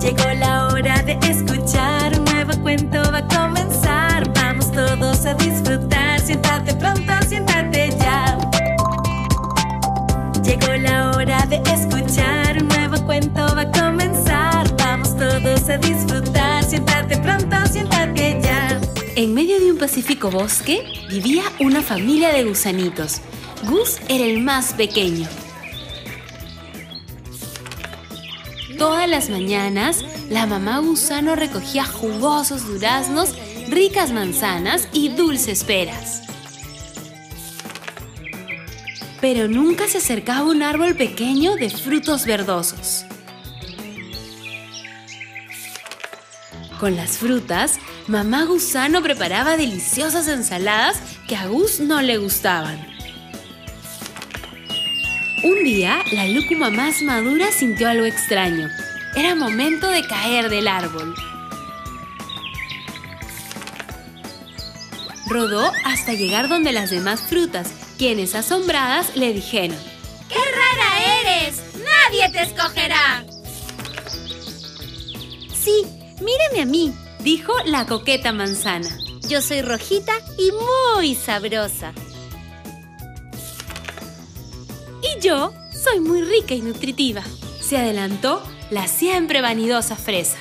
Llegó la hora de escuchar, un nuevo cuento va a comenzar. Vamos todos a disfrutar, siéntate pronto, siéntate ya. Llegó la hora de escuchar, un nuevo cuento va a comenzar. Vamos todos a disfrutar, siéntate pronto, siéntate ya. En medio de un pacífico bosque vivía una familia de gusanitos. Gus era el más pequeño. Todas las mañanas, la mamá gusano recogía jugosos duraznos, ricas manzanas y dulces peras. Pero nunca se acercaba un árbol pequeño de frutos verdosos. Con las frutas, mamá gusano preparaba deliciosas ensaladas que a Gus no le gustaban. Un día, la lúcuma más madura sintió algo extraño. Era momento de caer del árbol. Rodó hasta llegar donde las demás frutas, quienes asombradas le dijeron, ¡Qué rara eres! ¡Nadie te escogerá! Sí, mírame a mí. dijo la coqueta manzana. Yo soy rojita y muy sabrosa. Yo soy muy rica y nutritiva. Se adelantó la siempre vanidosa fresa.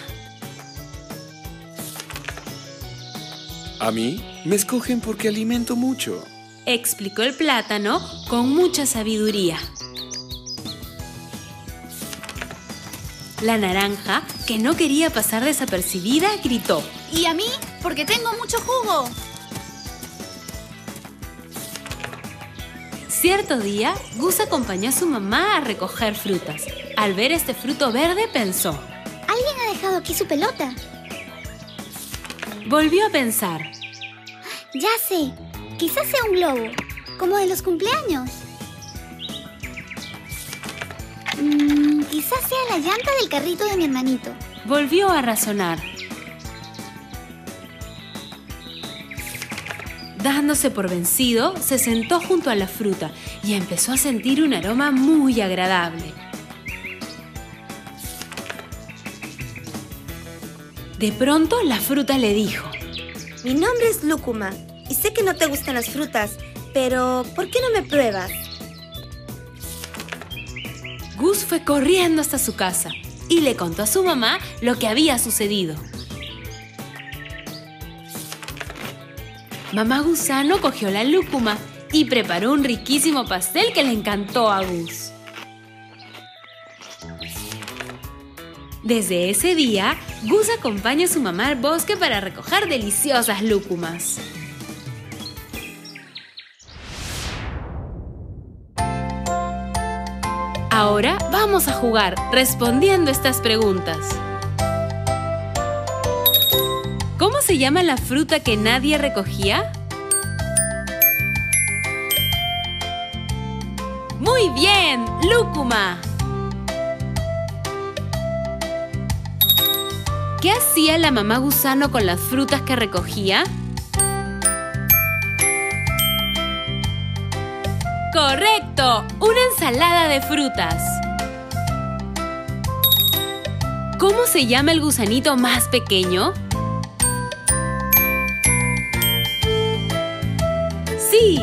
A mí me escogen porque alimento mucho. Explicó el plátano con mucha sabiduría. La naranja, que no quería pasar desapercibida, gritó. ¿Y a mí? Porque tengo mucho jugo. Cierto día, Gus acompañó a su mamá a recoger frutas. Al ver este fruto verde pensó. Alguien ha dejado aquí su pelota. Volvió a pensar. Ya sé, quizás sea un globo, como de los cumpleaños. Mm, quizás sea la llanta del carrito de mi hermanito. Volvió a razonar. Dándose por vencido, se sentó junto a la fruta y empezó a sentir un aroma muy agradable. De pronto la fruta le dijo, Mi nombre es Lúcuma y sé que no te gustan las frutas, pero ¿por qué no me pruebas? Gus fue corriendo hasta su casa y le contó a su mamá lo que había sucedido. Mamá Gusano cogió la lúcuma y preparó un riquísimo pastel que le encantó a Gus. Desde ese día, Gus acompaña a su mamá al bosque para recoger deliciosas lúcumas. Ahora vamos a jugar respondiendo estas preguntas. ¿Cómo se llama la fruta que nadie recogía? Muy bien, lúcuma. ¿Qué hacía la mamá gusano con las frutas que recogía? Correcto, una ensalada de frutas. ¿Cómo se llama el gusanito más pequeño? Sí,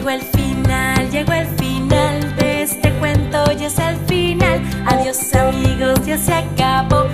Llegó el final, llegó el final de este cuento y es el final. Adiós amigos, ya se acabó.